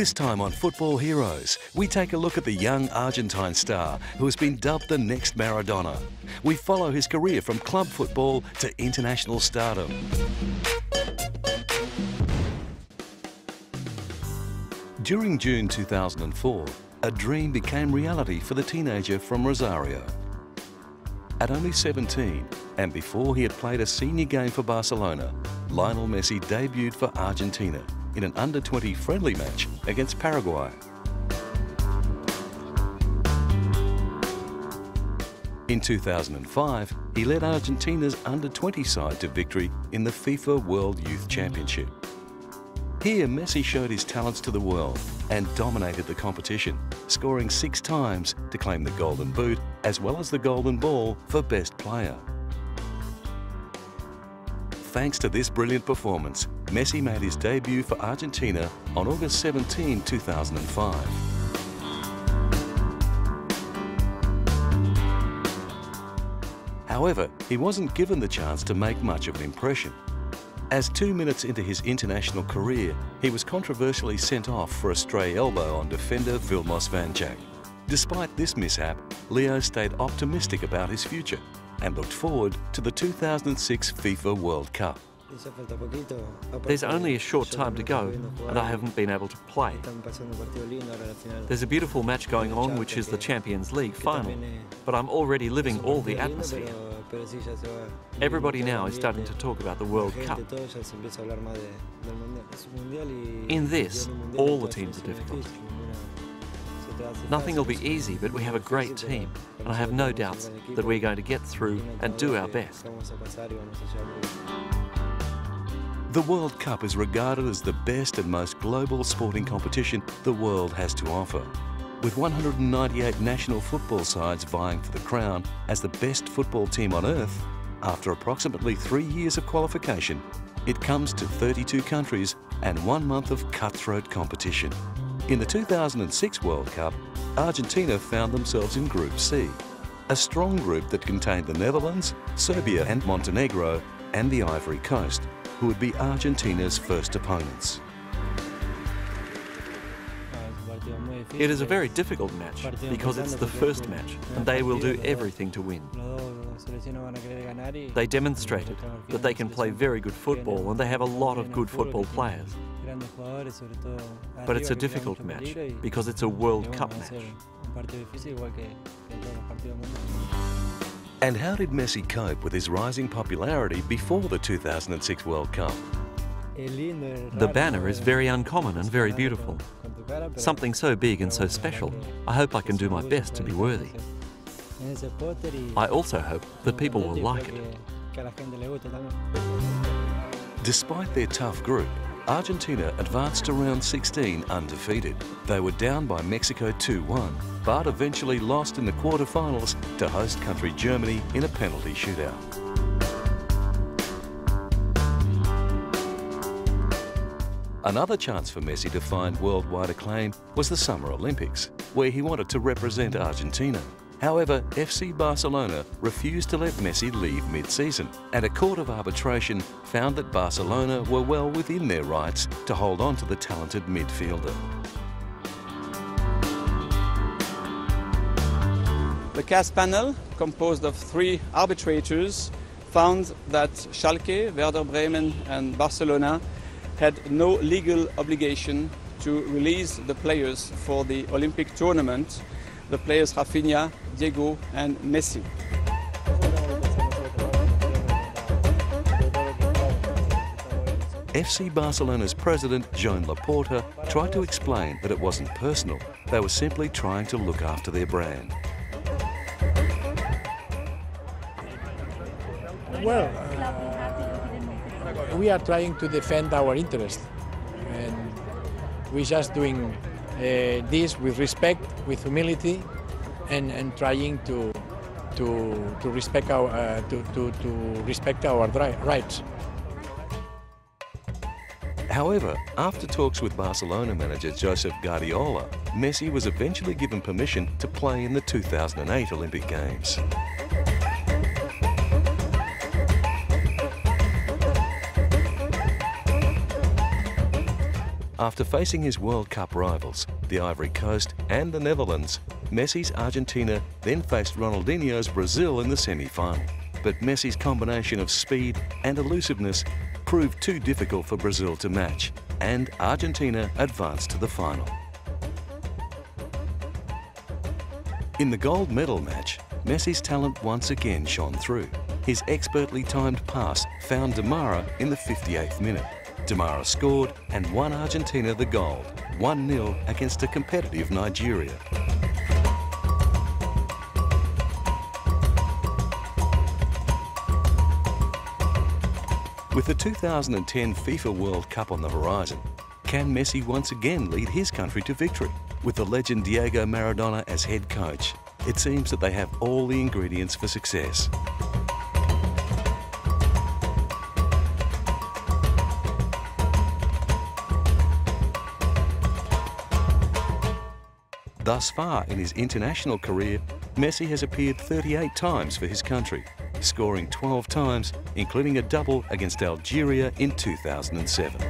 This time on Football Heroes, we take a look at the young Argentine star who has been dubbed the next Maradona. We follow his career from club football to international stardom. During June 2004, a dream became reality for the teenager from Rosario. At only 17, and before he had played a senior game for Barcelona, Lionel Messi debuted for Argentina in an under-20 friendly match against Paraguay. In 2005, he led Argentina's under-20 side to victory in the FIFA World Youth Championship. Here, Messi showed his talents to the world and dominated the competition, scoring six times to claim the Golden Boot as well as the Golden Ball for Best Player. Thanks to this brilliant performance, Messi made his debut for Argentina on August 17, 2005. However, he wasn't given the chance to make much of an impression. As two minutes into his international career, he was controversially sent off for a stray elbow on defender Vilmos Vanczák. Despite this mishap, Leo stayed optimistic about his future and looked forward to the 2006 FIFA World Cup. There's only a short time to go, and I haven't been able to play. There's a beautiful match going on, which is the Champions League final, but I'm already living all the atmosphere. Everybody now is starting to talk about the World Cup. In this, all the teams are difficult. Nothing will be easy, but we have a great team, and I have no doubts that we're going to get through and do our best. The World Cup is regarded as the best and most global sporting competition the world has to offer. With 198 national football sides vying for the crown as the best football team on earth, after approximately three years of qualification, it comes to 32 countries and one month of cutthroat competition. In the 2006 World Cup, Argentina found themselves in Group C, a strong group that contained the Netherlands, Serbia and Montenegro, and the Ivory Coast, who would be Argentina's first opponents. It is a very difficult match because it's the first match and they will do everything to win. They demonstrated that they can play very good football and they have a lot of good football players. But it's a difficult match because it's a World Cup match. And how did Messi cope with his rising popularity before the 2006 World Cup? The banner is very uncommon and very beautiful. Something so big and so special. I hope I can do my best to be worthy. I also hope that people will like it. Despite their tough group, Argentina advanced to round 16 undefeated. They were down by Mexico 2-1, but eventually lost in the quarterfinals to host country Germany in a penalty shootout. Another chance for Messi to find worldwide acclaim was the Summer Olympics, where he wanted to represent Argentina. However, FC Barcelona refused to let Messi leave mid-season, and a court of arbitration found that Barcelona were well within their rights to hold on to the talented midfielder. The CAS panel, composed of three arbitrators, found that Schalke, Werder Bremen and Barcelona had no legal obligation to release the players for the Olympic tournament, the players Rafinha, Diego and Messi. FC Barcelona's president, Joan Laporta, tried to explain that it wasn't personal. They were simply trying to look after their brand. Well, uh, we are trying to defend our interest, and we're just doing uh, this with respect, with humility, and, and trying to to to respect our uh, to, to, to respect our rights. However, after talks with Barcelona manager Josep Guardiola, Messi was eventually given permission to play in the 2008 Olympic Games. After facing his World Cup rivals, the Ivory Coast and the Netherlands, Messi's Argentina then faced Ronaldinho's Brazil in the semi-final. But Messi's combination of speed and elusiveness proved too difficult for Brazil to match, and Argentina advanced to the final. In the gold medal match, Messi's talent once again shone through. His expertly timed pass found Di María in the 58th minute. Di María scored and won Argentina the gold, 1-0 against a competitive Nigeria. With the 2010 FIFA World Cup on the horizon, can Messi once again lead his country to victory? With the legend Diego Maradona as head coach, it seems that they have all the ingredients for success. Thus far in his international career, Messi has appeared 38 times for his country, scoring 12 times, including a double against Algeria in 2007.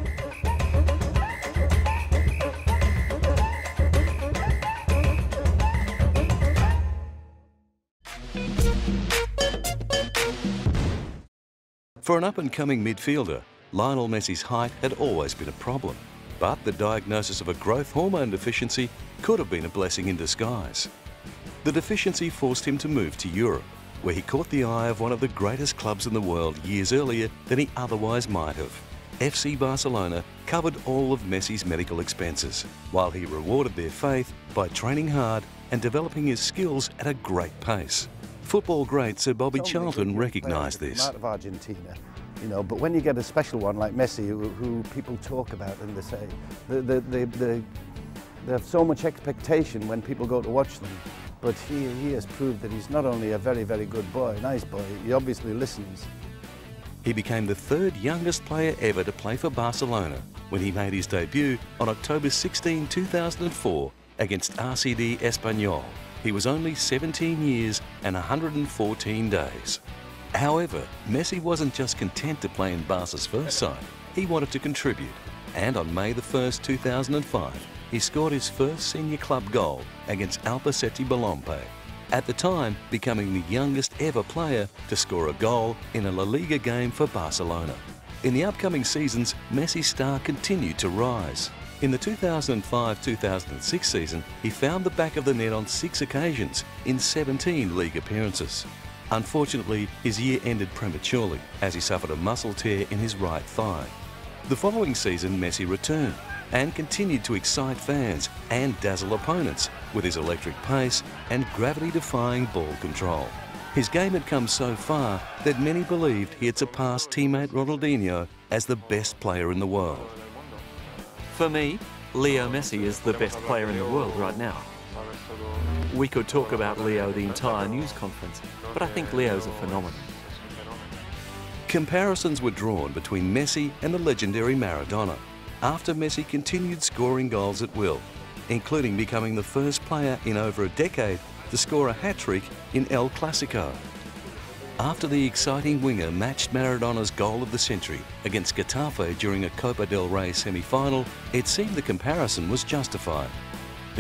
For an up-and-coming midfielder, Lionel Messi's height had always been a problem. But the diagnosis of a growth hormone deficiency could have been a blessing in disguise. The deficiency forced him to move to Europe, where he caught the eye of one of the greatest clubs in the world years earlier than he otherwise might have. FC Barcelona covered all of Messi's medical expenses, while he rewarded their faith by training hard and developing his skills at a great pace. Football great Sir Bobby Charlton recognised this. Of Argentina, you know, but when you get a special one like Messi, who, who people talk about and they say, the, the, the, the, they have so much expectation when people go to watch them. But he, he has proved that he's not only a very, very good boy, nice boy, he obviously listens. He became the third youngest player ever to play for Barcelona when he made his debut on October 16, 2004 against RCD Espanyol. He was only 17 years and 114 days. However, Messi wasn't just content to play in Barca's first side, he wanted to contribute. And on May the 1st, 2005, he scored his first senior club goal against Albacete Balompié, at the time becoming the youngest ever player to score a goal in a La Liga game for Barcelona. In the upcoming seasons, Messi's star continued to rise. In the 2005-2006 season, he found the back of the net on six occasions in 17 league appearances. Unfortunately, his year ended prematurely as he suffered a muscle tear in his right thigh. The following season, Messi returned and continued to excite fans and dazzle opponents with his electric pace and gravity-defying ball control. His game had come so far that many believed he had surpassed teammate Ronaldinho as the best player in the world. For me, Leo Messi is the best player in the world right now. We could talk about Leo the entire news conference, but I think Leo's a phenomenon. Comparisons were drawn between Messi and the legendary Maradona after Messi continued scoring goals at will, including becoming the first player in over a decade to score a hat-trick in El Clasico. After the exciting winger matched Maradona's goal of the century against Getafe during a Copa del Rey semi-final, it seemed the comparison was justified.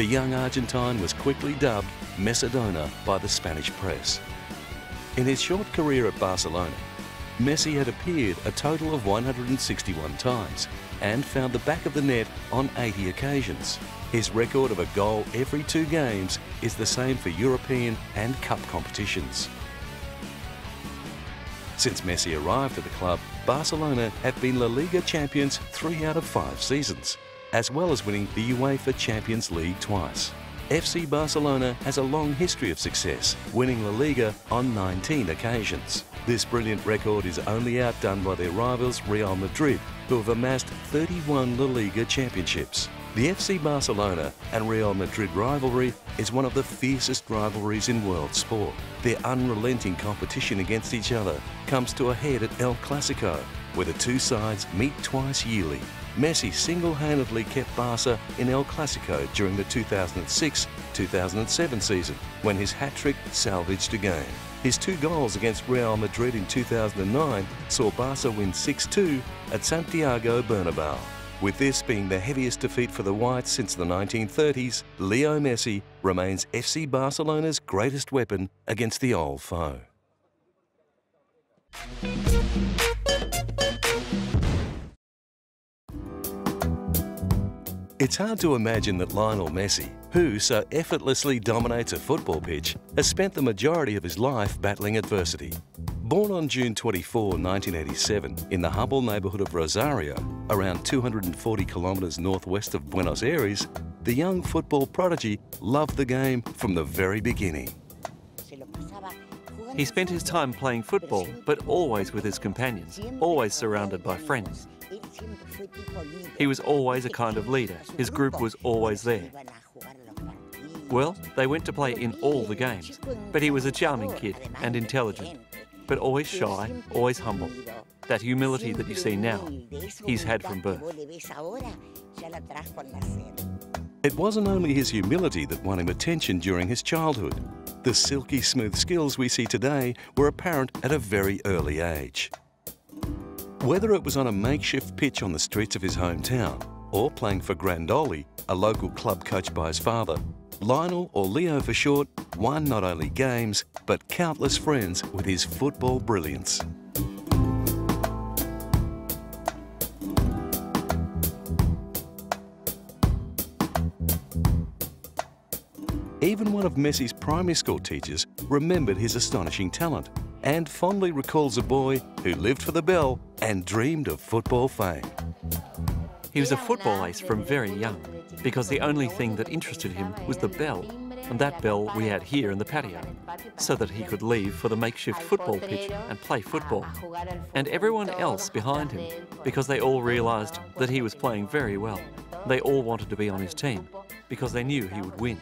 The young Argentine was quickly dubbed Messadona by the Spanish press. In his short career at Barcelona, Messi had appeared a total of 161 times and found the back of the net on 80 occasions. His record of a goal every two games is the same for European and Cup competitions. Since Messi arrived at the club, Barcelona have been La Liga champions three out of five seasons as well as winning the UEFA Champions League twice. FC Barcelona has a long history of success, winning La Liga on 19 occasions. This brilliant record is only outdone by their rivals Real Madrid, who have amassed 31 La Liga championships. The FC Barcelona and Real Madrid rivalry is one of the fiercest rivalries in world sport. Their unrelenting competition against each other comes to a head at El Clasico, where the two sides meet twice yearly. Messi single-handedly kept Barca in El Clasico during the 2006-2007 season, when his hat-trick salvaged a game. His two goals against Real Madrid in 2009 saw Barca win 6-2 at Santiago Bernabeu. With this being the heaviest defeat for the Whites since the 1930s, Leo Messi remains FC Barcelona's greatest weapon against the old foe. It's hard to imagine that Lionel Messi, who so effortlessly dominates a football pitch, has spent the majority of his life battling adversity. Born on June 24, 1987, in the humble neighbourhood of Rosario, around 240 kilometres northwest of Buenos Aires, the young football prodigy loved the game from the very beginning. He spent his time playing football, but always with his companions, always surrounded by friends. He was always a kind of leader. His group was always there. Well, they went to play in all the games, but he was a charming kid and intelligent, but always shy, always humble. That humility that you see now, he's had from birth. It wasn't only his humility that won him attention during his childhood. The silky smooth skills we see today were apparent at a very early age. Whether it was on a makeshift pitch on the streets of his hometown or playing for Grandoli, a local club coached by his father, Lionel, or Leo for short, won not only games, but countless friends with his football brilliance. Even one of Messi's primary school teachers remembered his astonishing talent and fondly recalls a boy who lived for the bell and dreamed of football fame. He was a football ace from very young because the only thing that interested him was the bell, and that bell we had here in the patio, so that he could leave for the makeshift football pitch and play football. And everyone else behind him, because they all realised that he was playing very well. They all wanted to be on his team because they knew he would win.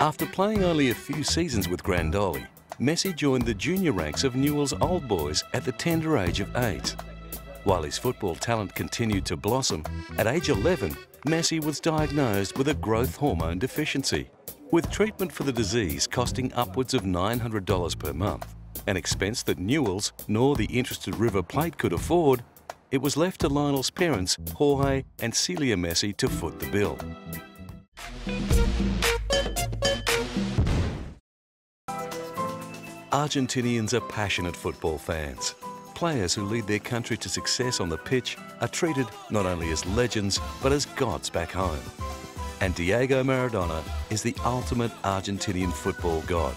After playing only a few seasons with Grandoli, Messi joined the junior ranks of Newell's Old Boys at the tender age of eight. While his football talent continued to blossom, at age 11, Messi was diagnosed with a growth hormone deficiency, with treatment for the disease costing upwards of $900 per month, an expense that Newell's nor the interested River Plate could afford, it was left to Lionel's parents, Jorge and Celia Messi, to foot the bill. Argentinians are passionate football fans. Players who lead their country to success on the pitch are treated not only as legends, but as gods back home. And Diego Maradona is the ultimate Argentinian football god.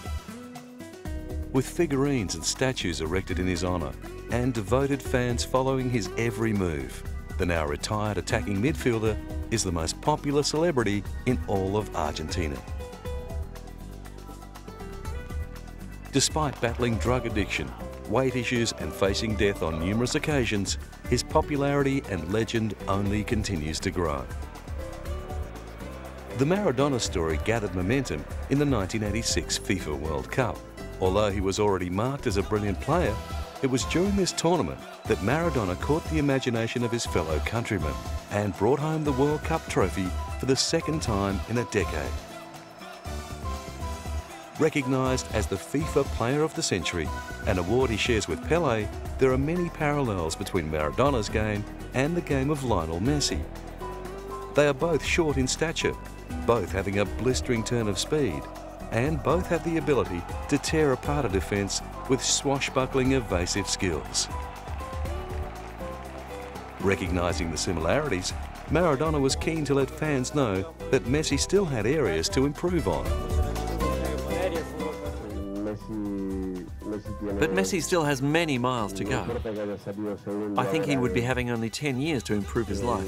With figurines and statues erected in his honour, and devoted fans following his every move, the now retired attacking midfielder is the most popular celebrity in all of Argentina. Despite battling drug addiction, weight issues and facing death on numerous occasions, his popularity and legend only continues to grow. The Maradona story gathered momentum in the 1986 FIFA World Cup. Although he was already marked as a brilliant player, it was during this tournament that Maradona caught the imagination of his fellow countrymen and brought home the World Cup trophy for the second time in a decade. Recognised as the FIFA Player of the Century, an award he shares with Pele, there are many parallels between Maradona's game and the game of Lionel Messi. They are both short in stature, both having a blistering turn of speed, and both have the ability to tear apart a defence with swashbuckling evasive skills. Recognising the similarities, Maradona was keen to let fans know that Messi still had areas to improve on. But Messi still has many miles to go. I think he would be having only 10 years to improve his life.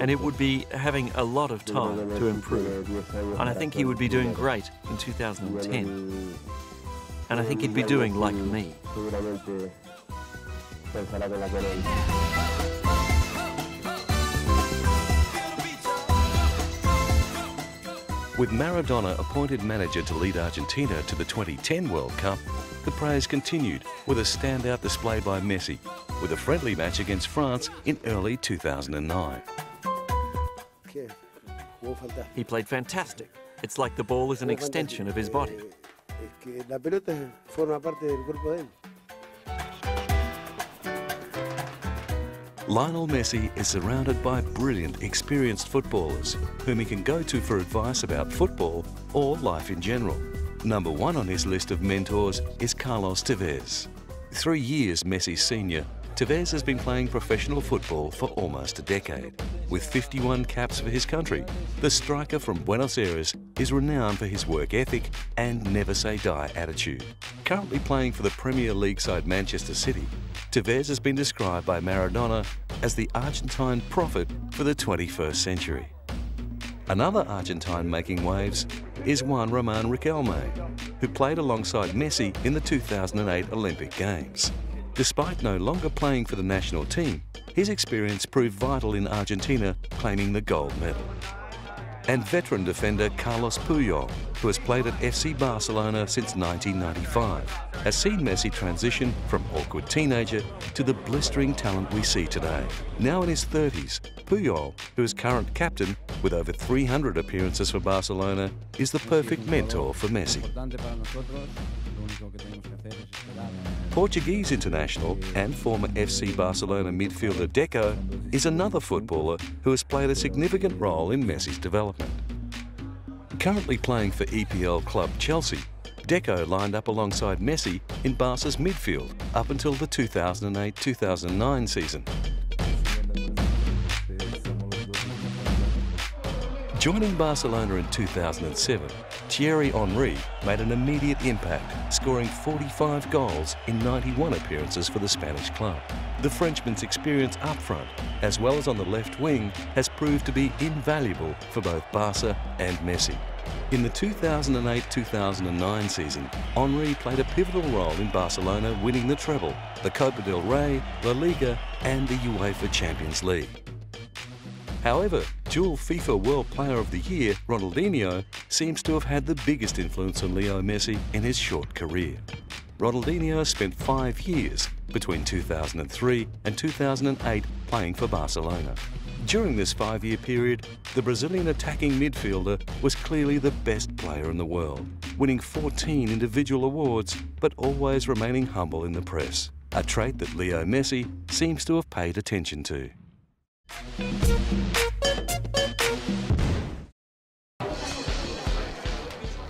And it would be having a lot of time to improve. And I think he would be doing great in 2010. And I think he'd be doing like me. With Maradona appointed manager to lead Argentina to the 2010 World Cup, the praise continued with a standout display by Messi, with a friendly match against France in early 2009. He played fantastic. It's like the ball is an extension of his body. Lionel Messi is surrounded by brilliant, experienced footballers whom he can go to for advice about football or life in general. Number one on his list of mentors is Carlos Tevez. Three years Messi's senior, Tevez has been playing professional football for almost a decade. With 51 caps for his country, the striker from Buenos Aires is renowned for his work ethic and never say die attitude. Currently playing for the Premier League side Manchester City, Tevez has been described by Maradona as the Argentine prophet for the 21st century. Another Argentine making waves is Juan Roman Riquelme, who played alongside Messi in the 2008 Olympic Games. Despite no longer playing for the national team, his experience proved vital in Argentina claiming the gold medal. And veteran defender Carlos Puyol, who has played at FC Barcelona since 1995, has seen Messi transition from awkward teenager to the blistering talent we see today. Now in his 30s, Puyol, who is current captain with over 300 appearances for Barcelona, is the perfect mentor for Messi. Portuguese international and former FC Barcelona midfielder Deco is another footballer who has played a significant role in Messi's development. Currently playing for EPL club Chelsea, Deco lined up alongside Messi in Barca's midfield up until the 2008-2009 season. Joining Barcelona in 2007, Thierry Henry made an immediate impact, scoring 45 goals in 91 appearances for the Spanish club. The Frenchman's experience up front, as well as on the left wing, has proved to be invaluable for both Barca and Messi. In the 2008-2009 season, Henry played a pivotal role in Barcelona winning the treble, the Copa del Rey, La Liga and the UEFA Champions League. However, dual FIFA World Player of the Year, Ronaldinho, seems to have had the biggest influence on Leo Messi in his short career. Ronaldinho spent five years between 2003 and 2008 playing for Barcelona. During this five-year period, the Brazilian attacking midfielder was clearly the best player in the world, winning 14 individual awards but always remaining humble in the press, a trait that Leo Messi seems to have paid attention to.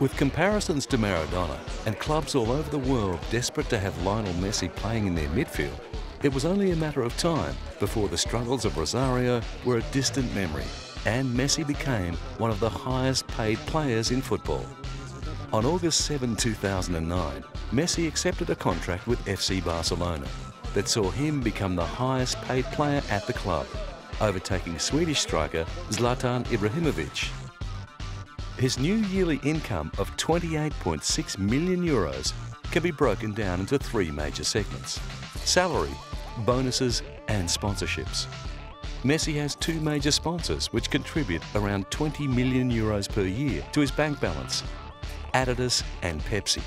With comparisons to Maradona and clubs all over the world desperate to have Lionel Messi playing in their midfield, it was only a matter of time before the struggles of Rosario were a distant memory and Messi became one of the highest paid players in football. On August 7, 2009, Messi accepted a contract with FC Barcelona that saw him become the highest paid player at the club overtaking Swedish striker Zlatan Ibrahimovic. His new yearly income of 28.6 million euros can be broken down into three major segments. Salary, bonuses and sponsorships. Messi has two major sponsors which contribute around 20 million euros per year to his bank balance, Adidas and Pepsi.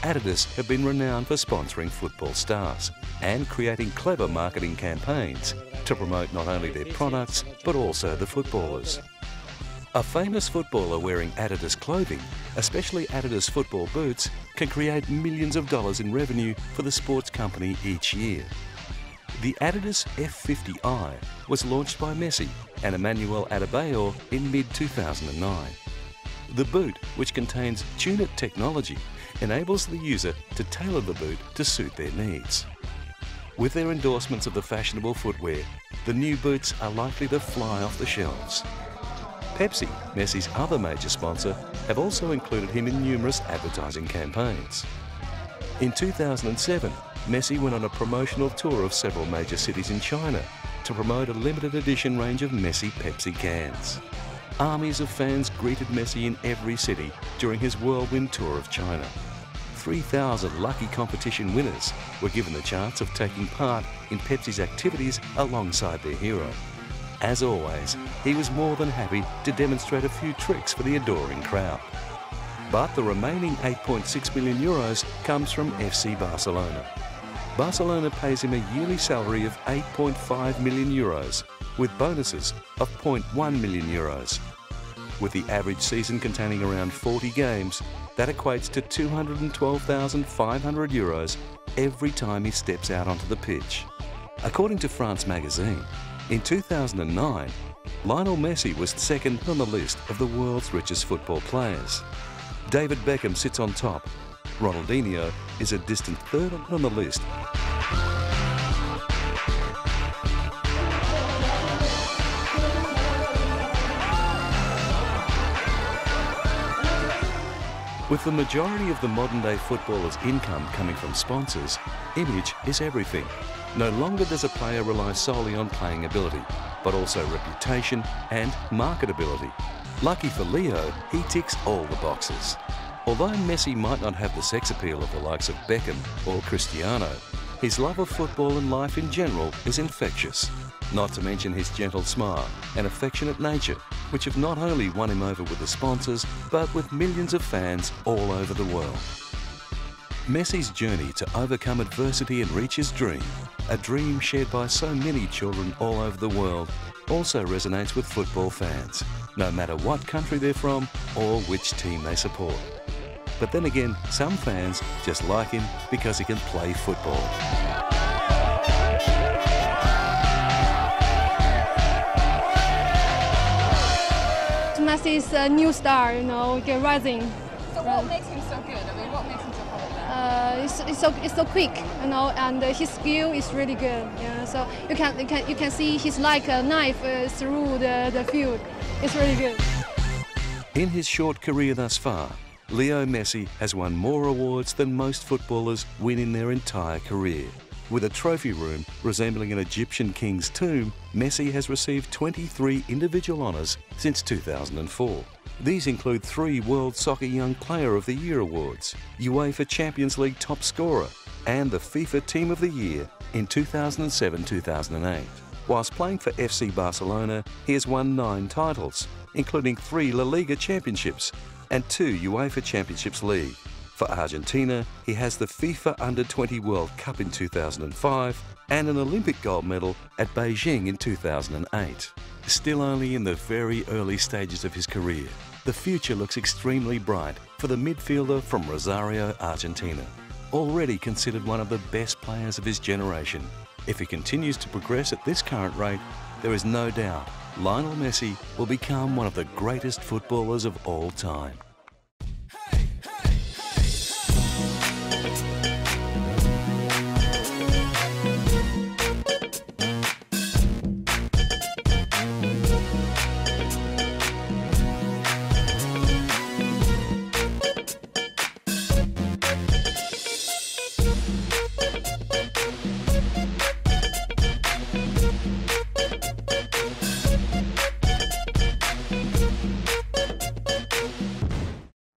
Adidas have been renowned for sponsoring football stars and creating clever marketing campaigns to promote not only their products but also the footballers. A famous footballer wearing Adidas clothing, especially Adidas football boots, can create millions of dollars in revenue for the sports company each year. The Adidas F50i was launched by Messi and Emmanuel Adebayor in mid-2009. The boot, which contains Tunit technology, enables the user to tailor the boot to suit their needs. With their endorsements of the fashionable footwear, the new boots are likely to fly off the shelves. Pepsi, Messi's other major sponsor, have also included him in numerous advertising campaigns. In 2007, Messi went on a promotional tour of several major cities in China to promote a limited edition range of Messi Pepsi cans. Armies of fans greeted Messi in every city during his whirlwind tour of China. 3,000 lucky competition winners were given the chance of taking part in Pepsi's activities alongside their hero. As always, he was more than happy to demonstrate a few tricks for the adoring crowd. But the remaining 8.6 million euros comes from FC Barcelona. Barcelona pays him a yearly salary of 8.5 million euros, with bonuses of 0.1 million euros. With the average season containing around 40 games, that equates to 212,500 euros every time he steps out onto the pitch. According to France Magazine, in 2009, Lionel Messi was second on the list of the world's richest football players. David Beckham sits on top. Ronaldinho is a distant third on the list. With the majority of the modern day footballers' income coming from sponsors, image is everything. No longer does a player rely solely on playing ability, but also reputation and marketability. Lucky for Leo, he ticks all the boxes. Although Messi might not have the sex appeal of the likes of Beckham or Cristiano, his love of football and life in general is infectious. Not to mention his gentle smile and affectionate nature, which have not only won him over with the sponsors, but with millions of fans all over the world. Messi's journey to overcome adversity and reach his dream, a dream shared by so many children all over the world, also resonates with football fans, no matter what country they're from or which team they support. But then again, some fans just like him because he can play football. Messi's a new star, you know, get rising. So what makes him so good? I mean, what makes him so popular? Uh, it's, so it's so quick, you know, and uh, his skill is really good. Yeah, so you can you can you can see he's like a knife uh, through the, the field. It's really good. In his short career thus far, Leo Messi has won more awards than most footballers win in their entire career. With a trophy room resembling an Egyptian king's tomb, Messi has received 23 individual honours since 2004. These include three World Soccer Young Player of the Year awards, UEFA Champions League top scorer, and the FIFA Team of the Year in 2007-2008. Whilst playing for FC Barcelona, he has won nine titles, including three La Liga championships and two UEFA Championships League. For Argentina, he has the FIFA Under-20 World Cup in 2005 and an Olympic gold medal at Beijing in 2008. Still only in the very early stages of his career, the future looks extremely bright for the midfielder from Rosario, Argentina. Already considered one of the best players of his generation, if he continues to progress at this current rate, there is no doubt Lionel Messi will become one of the greatest footballers of all time.